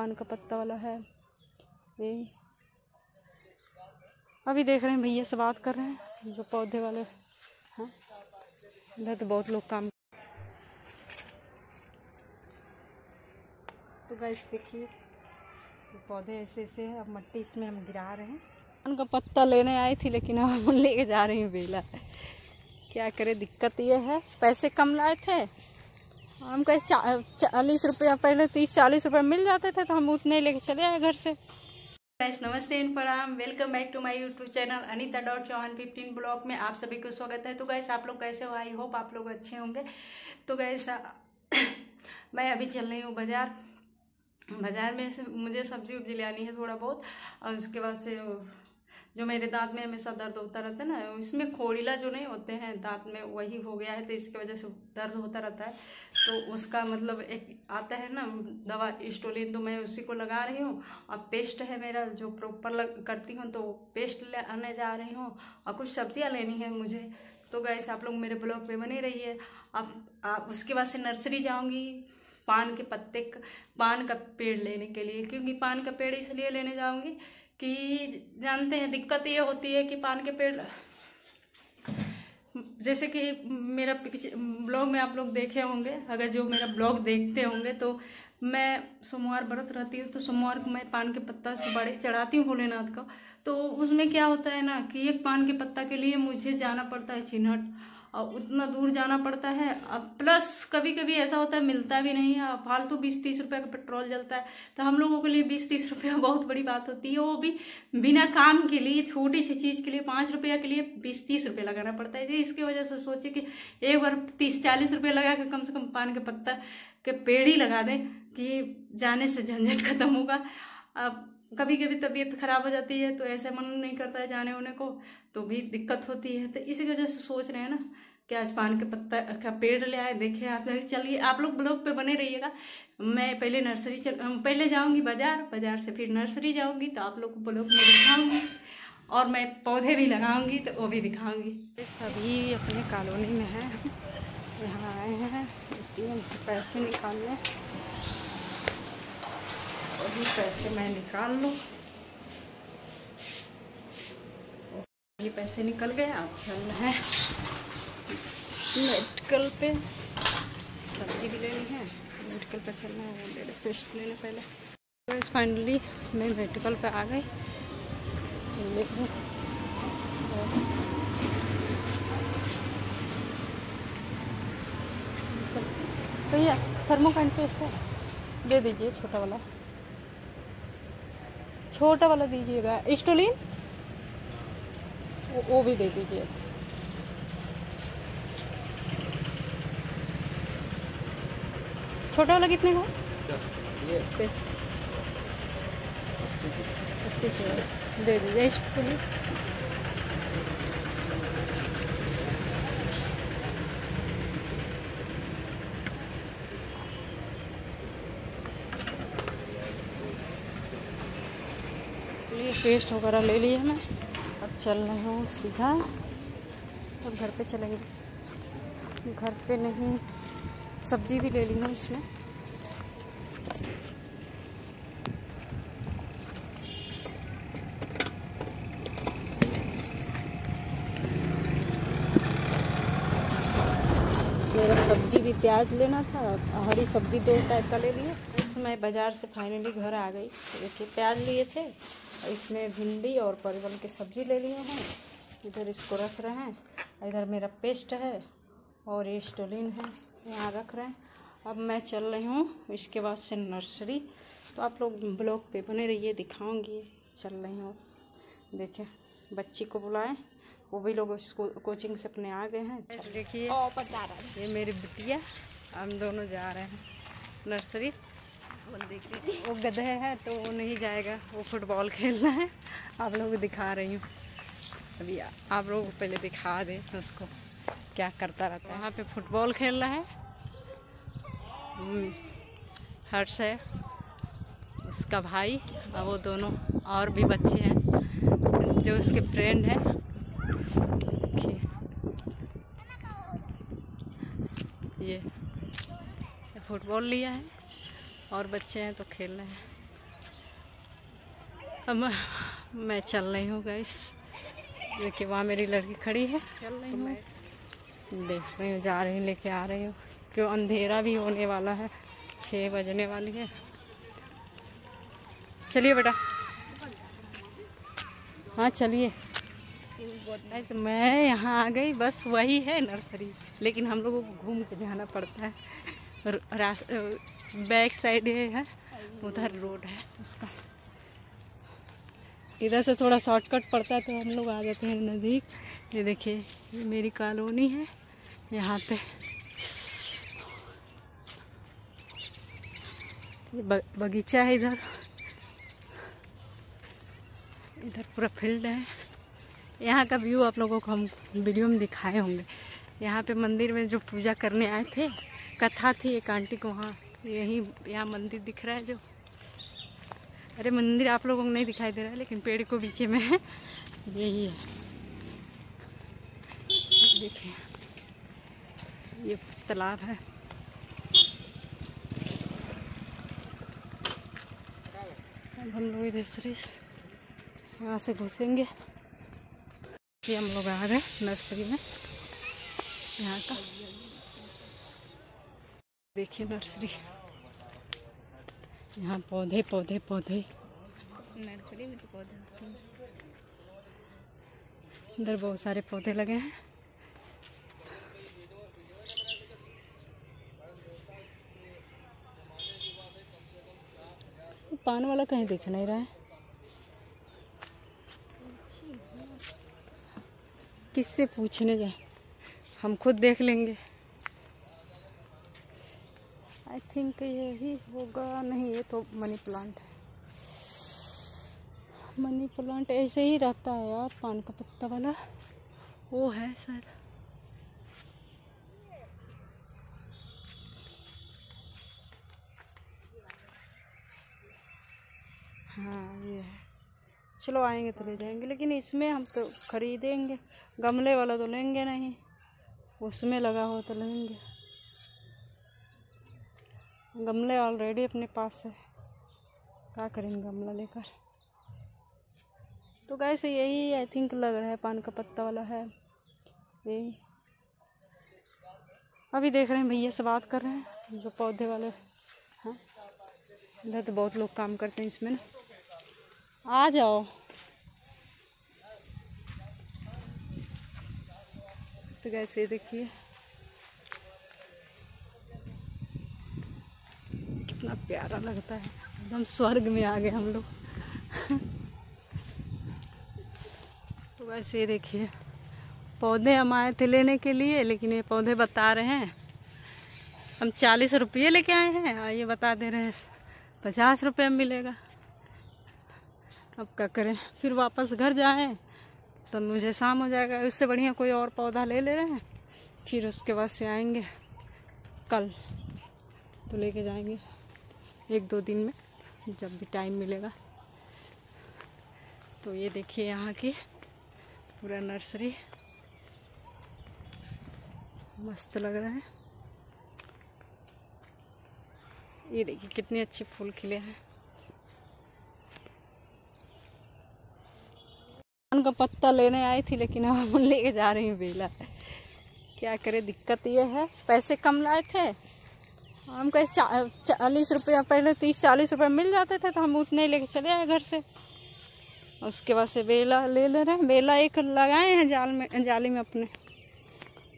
पान का पत्ता वाला है। ये। अभी देख रहे हैं भैया से बात कर रहे हैं, जो पौधे वाले हैं। इधर तो बहुत लोग काम तो गैस देखिए ये पौधे ऐसे ऐसे हैं, अब मट्टी इसमें हम गिरा रहे हैं। उनका पत्ता लेने आई थी, लेकिन अब हम लेके जा रही हूँ बेला। क्या करें, दिक्कत ये है। पैसे कम लाए थे हम कहे चा, चालीस रुपया पहले तीस चालीस रुपया मिल जाते थे तो हम उतने लेके चले आए घर से। गाइस नमस्ते इन प्रणाम welcome back to my YouTube channel Anita dot Chauhan fifteen blog में आप सभी को स्वागत है। तो गैस आप लोग कैसे हो? आई होप आप लोग अच्छे होंगे। तो गैस मैं अभी चल रही हूँ बाज़ार। बाज़ार में मुझे सब्ज़ी उब्जी ले आनी है थोड़ा बहुत और उसके बाद से जो मेरे दांत में हमेशा दर्द होता रहता है ना इसमें खोड़ीला जो नहीं होते हैं दांत में वही हो गया है तो इसकी वजह से दर्द होता रहता है। तो उसका मतलब एक आता है ना दवा स्टोलिन तो मैं उसी को लगा रही हूँ और पेस्ट है मेरा जो प्रॉपर लग करती हूँ तो पेस्ट ले आने जा रही हूँ और कुछ सब्ज़ियाँ लेनी है मुझे। तो गैस आप लोग मेरे ब्लॉग पे बने रहिए। आप, आप उसके बाद से नर्सरी जाऊँगी पान के पत्ते पान का पेड़ लेने के लिए क्योंकि पान का पेड़ इसलिए लेने जाऊँगी कि जानते हैं, दिक्कत ये होती है कि पान के पेड़ जैसे कि मेरा ब्लॉग में आप लोग देखे होंगे, अगर जो मेरा ब्लॉग देखते होंगे तो मैं सोमवार व्रत रहती हूँ तो सोमवार को मैं पान के पत्ता सुपारी चढ़ाती हूँ भोलेनाथ का। तो उसमें क्या होता है ना कि एक पान के पत्ता के लिए मुझे जाना पड़ता है चिन्हट। और उतना दूर जाना पड़ता है। अब प्लस कभी कभी ऐसा होता है, मिलता भी नहीं है। फालतू तो बीस तीस रुपये का पेट्रोल जलता है। तो हम लोगों के लिए बीस तीस रुपया बहुत बड़ी बात होती है। वो भी बिना काम के लिए, छोटी सी चीज़ के लिए, पाँच रुपया के लिए बीस तीस रुपये लगाना पड़ता है। इसकी वजह से सोचे कि एक बार तीस चालीस रुपये लगा के कम से कम पान के पत्ता के पेड़ ही लगा दें कि जाने से झंझट खत्म होगा। अब कभी कभी तबीयत खराब हो जाती है तो ऐसे मन नहीं करता है जाने होने को तो भी दिक्कत होती है। तो इसी वजह से सोच रहे हैं ना कि आज पान के पत्ता का पेड़ ले आए, देखे आप चलिए, आप लोग ब्लॉग पे बने रहिएगा। मैं पहले नर्सरी चल पहले जाऊँगी बाज़ार बाज़ार से फिर नर्सरी जाऊँगी तो आप लोग को ब्लॉग में दिखाऊँगी। और मैं पौधे भी लगाऊँगी तो वो भी दिखाऊँगी। सभी अपने कॉलोनी में हैं। यहाँ आए हैं से पैसे निकालने। वही पैसे मैं निकाल लूँ। ये पैसे निकल गए आप चल रहे हैं। मेडिकल पे सब्ज़ी भी लेनी है। मेडिकल पे चलना है वो ले पेस्ट लेने पहले। तो फाइनली मैं मेडिकल पे आ गई। लेकिन भैया थर्मोकाइन पेस्ट है दे दीजिए, छोटा वाला। छोटा वाला दीजिएगा। स्टोलिन वो, वो भी दे दीजिए। छोटा वाला कितने का? अस्सी। दे दीजिए स्टोलिन लिए पेस्ट वगैरह ले लिए मैं अब चल रहे हूँ सीधा। अब घर पे चलेंगे। घर पे नहीं, सब्ज़ी भी ले ली हूँ इसमें। मेरा सब्ज़ी भी प्याज लेना था हरी सब्ज़ी दो टाइप का ले लिए। मैं बाज़ार से फाइनली घर आ गई। देखिए, प्याज लिए थे। इसमें भिंडी और परवल की सब्ज़ी ले लिए हैं। इधर इसको रख रहे हैं। इधर मेरा पेस्ट है और ये स्टोलिन है यहाँ रख रहे हैं। अब मैं चल रही हूँ इसके बाद से नर्सरी। तो आप लोग ब्लॉग पे बने रहिए दिखाऊँगी। चल रही हूँ। देखें बच्ची को बुलाएँ। वो भी लोग कोचिंग से अपने आ गए हैं। देखिए ये मेरी बिटिया हम दोनों जा रहे हैं नर्सरी। वो गधे है तो वो नहीं जाएगा। वो फुटबॉल खेलना है। आप लोग दिखा रही हूँ। अभी आप लोग पहले दिखा दें उसको। क्या करता रहता है। वहाँ पे फुटबॉल खेल रहा है हर्ष है। उसका भाई और वो दोनों और भी बच्चे हैं। जो उसके फ्रेंड हैं। ये फुटबॉल लिया है। और बच्चे हैं तो खेल रहे हैं। अब मैं चल रही हूँ गैस देखिए वहाँ मेरी लड़की खड़ी है। चल रही हूँ। मैं देख रही हूँ जा रही हूँ लेके आ रही हूँ। क्यों अंधेरा भी होने वाला है। छः बजने वाली है। चलिए बेटा। हाँ चलिए। मैं यहाँ आ गई। बस वही है नर्सरी। लेकिन हम लोगों को घूम के जाना पड़ता है। बैक साइड है, उधर रोड है उसका। इधर से थोड़ा शॉर्टकट पड़ता है तो हम लोग आ जाते हैं नज़दीक। ये देखिए, ये मेरी कॉलोनी है, यहाँ पे। ये बगीचा है इधर। इधर पूरा फ़ील्ड है। यहाँ का व्यू आप लोगों को हम वीडियो में दिखाए होंगे। यहाँ पे मंदिर में जो पूजा करने आए थे, कथा थी एक आंटी को वहाँ यही यहाँ मंदिर दिख रहा है जो। अरे मंदिर आप लोगों को नहीं दिखाई दे रहा है, लेकिन पेड़ को पीछे में यही है। देखिए, ये तालाब है। अब हम लोग इधर यहाँ से घुसेंगे। हम लोग आ गए नर्सरी में। यहाँ का। देखिए नर्सरी। यहाँ पौधे पौधे पौधे। नर्सरी में तो पौधे इधर बहुत सारे पौधे लगे हैं। पान वाला कहीं दिख नहीं रहा है। किससे पूछने जाए हम खुद देख लेंगे। थिंक यही होगा। नहीं, ये तो मनी प्लांट है। मनी प्लांट ऐसे ही रहता है यार, पान का पत्ता वाला। वो है सर। हाँ ये है। चलो, आएँगे तो ले जाएँगे, लेकिन इसमें हम तो खरीदेंगे। गमले वाला तो लेंगे नहीं। उसमें लगा हो तो लेंगे। गमले ऑलरेडी अपने पास है। क्या करेंगे गमला लेकर? तो कैसे यही आई थिंक लग रहा है, पान का पत्ता वाला है। यही। अभी देख रहे हैं भैया से बात कर रहे हैं, जो पौधे वाले हैं। इधर तो बहुत लोग काम करते हैं इसमें ना। आ जाओ। तो कैसे देखिए। कितना प्यारा लगता है। एकदम स्वर्ग में आ गए हम लोग। तो वैसे ही देखिए, पौधे हम आए थे लेने के लिए, लेकिन ये पौधे बता रहे हैं। हम चालीस रुपये लेके आए हैं, और ये बता दे रहे हैं, पचास रुपये में मिलेगा। अब क्या करें? फिर वापस घर जाएँ तो मुझे शाम हो जाएगा। उससे बढ़िया कोई और पौधा ले ले रहे हैं, फिर उसके बाद से आएँगे कल। तो लेके जाएँगे। एक दो दिन में, जब भी टाइम मिलेगा। तो ये देखिए यहाँ की पूरा नर्सरी मस्त लग रहा है। ये देखिए कितने अच्छे फूल खिले हैं। का पत्ता लेने आई थी, लेकिन हम लेके जा रही हूँ बेला। क्या करे, दिक्कत ये है। पैसे कम लाए थे हम कहे चालीस रुपया, पहले तीस, चालीस रुपया मिल जाते थे तो हम उतने लेके चले आए घर से। उसके बाद से बेला ले ले रहे हैं। बेला एक लगाए हैं जाल में, जाली में अपने।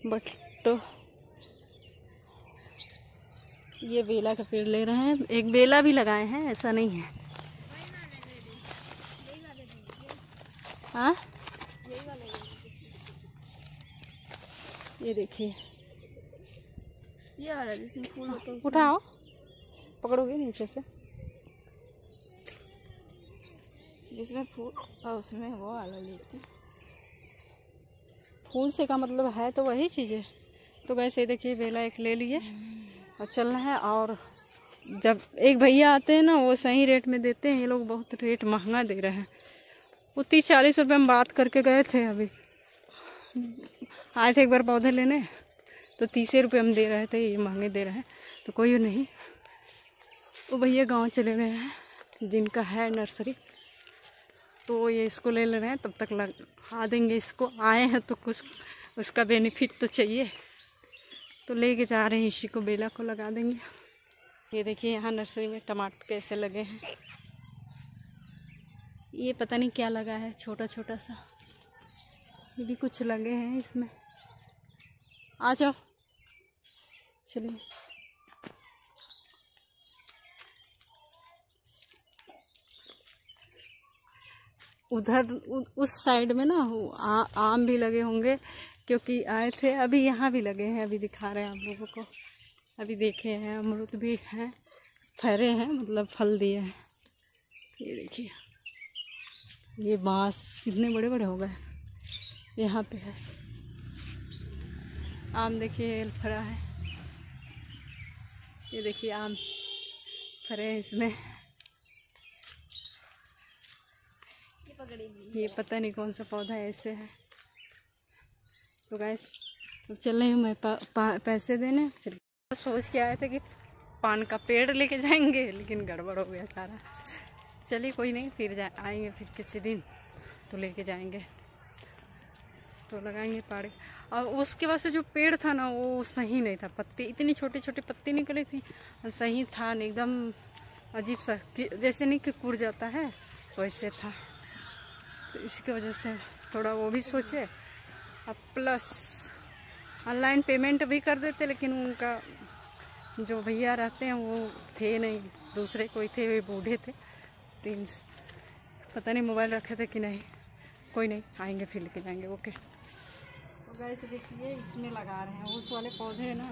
बट तो ये बेला का पेड़ ले रहे हैं। एक बेला भी लगाए हैं, ऐसा नहीं है। हाँ? ये देखिए। ये जिसमें फूल होता है उठाओ। पकड़ोगे नीचे से? जिसमें फूल और उसमें वो आला लेती फूल से का मतलब है तो वही चीज़। है तो कैसे देखिए बेला एक ले लिए और चलना है और जब एक भैया आते हैं ना वो सही रेट में देते हैं। ये लोग बहुत रेट महँगा दे रहे हैं। वो तीस चालीस रुपये में बात करके गए थे अभी। आए थे एक बार पौधे लेने। तो तीस रुपये हम दे रहे थे, ये महँगे दे रहे हैं तो कोई नहीं। वो भैया गाँव चले गए हैं, जिनका है नर्सरी। तो ये इसको ले ले रहे हैं, तब तक लगा देंगे इसको। आए हैं तो कुछ उसका बेनिफिट तो चाहिए। तो लेके जा रहे हैं, इसी को बेला को लगा देंगे। ये देखिए, यहाँ नर्सरी में टमाटर कैसे लगे हैं। ये पता नहीं क्या लगा है छोटा छोटा सा। ये भी कुछ लगे हैं इसमें। आ जाओ। चलिए। उधर उ, उस साइड में ना आ, आम भी लगे होंगे क्योंकि आए थे अभी यहाँ भी लगे हैं अभी दिखा रहे हैं आप लोगों को। अभी देखे हैं अमरुद भी हैं फहरे हैं मतलब फल दिए हैं। ये देखिए ये बाँस इतने बड़े बड़े हो गए यहाँ पे है। आम देखिए फरा है। ये देखिए आम फरे हैं इसमें। ये पता नहीं कौन सा पौधा ऐसे है। तो गैस तो चल रही हूँ मैं पा, पा, पैसे देने। फिर सोच के आए थे कि पान का पेड़ लेके जाएँगे लेकिन गड़बड़ हो गया सारा। चलिए कोई नहीं फिर जा आएँगे फिर किसी दिन तो लेके जाएँगे। तो लगाएँगे पाड़े। और उसके बाद से जो पेड़ था ना, वो सही नहीं था। पत्ती, इतनी छोटी छोटी पत्ती निकली थी, सही था नहीं। एकदम अजीब सा जैसे नहीं कि कुड़ जाता है, वैसे था। तो इसकी वजह से थोड़ा वो भी सोचे। अब प्लस ऑनलाइन पेमेंट भी कर देते, लेकिन उनका जो भैया रहते हैं, वो थे नहीं। दूसरे कोई थे, वे बूढ़े थे। तीन, पता नहीं मोबाइल रखे थे कि नहीं। कोई नहीं, आएँगे, फिर लेके जाएँगे। ओके। गैस देखिए, इसमें लगा रहे हैं, उस वाले पौधे हैं ना,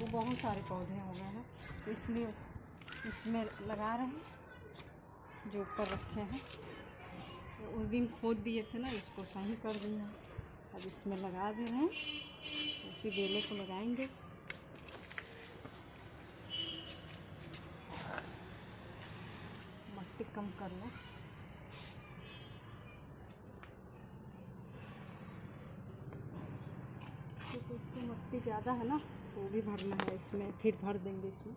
वो बहुत सारे पौधे हो गए हैं। तो इसलिए इसमें लगा रहे हैं, जो ऊपर रखे हैं। तो उस दिन खोद दिए थे ना, इसको सही कर हैं अब इसमें लगा दे रहे हैं तो उसी बेले को लगाएँगे। मट्टी कम कर लो क्योंकि इसकी मट्टी ज़्यादा है ना तो वो भी भरना है इसमें, फिर भर देंगे इसमें।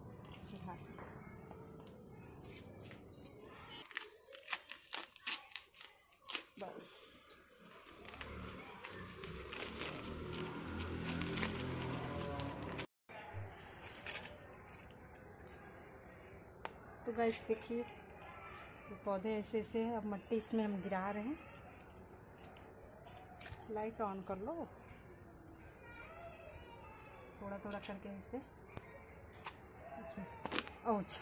बस। तो गैस देखिए, ये पौधे ऐसे ऐसे हैं, अब मट्टी इसमें हम गिरा रहे हैं। लाइट ऑन कर लो। थोड़ा थोड़ा करके इसमें। ओछ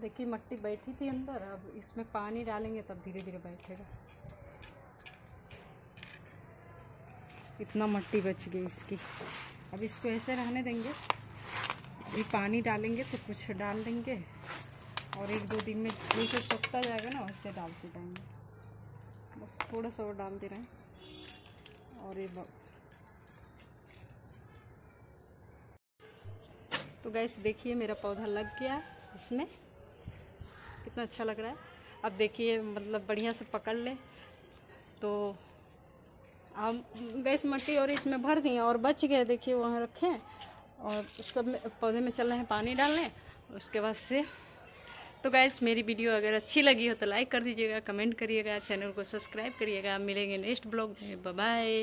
देखिए, मट्टी बैठी थी अंदर, अब इसमें पानी डालेंगे तब धीरे धीरे बैठेगा। इतना मट्टी बच गई इसकी। अब इसको ऐसे रहने देंगे। अभी पानी डालेंगे तो कुछ डाल देंगे। और एक दो दिन में जैसे सूखता जाएगा ना, वैसे डालते जाएँगे। बस थोड़ा सा और डाल दे रहे। हैं और ये तो गैस देखिए मेरा पौधा लग गया इसमें। कितना अच्छा लग रहा है। अब देखिए मतलब बढ़िया से पकड़ ले। तो हम गैस मट्टी और इसमें भर दिए और बच गए, देखिए वहाँ रखें और सब में, पौधे में चल रहे हैं, पानी डालने उसके बाद से। तो गैस, मेरी वीडियो अगर अच्छी लगी हो तो लाइक कर दीजिएगा, कमेंट करिएगा, चैनल को सब्सक्राइब करिएगा। मिलेंगे नेक्स्ट ब्लॉग में। बाय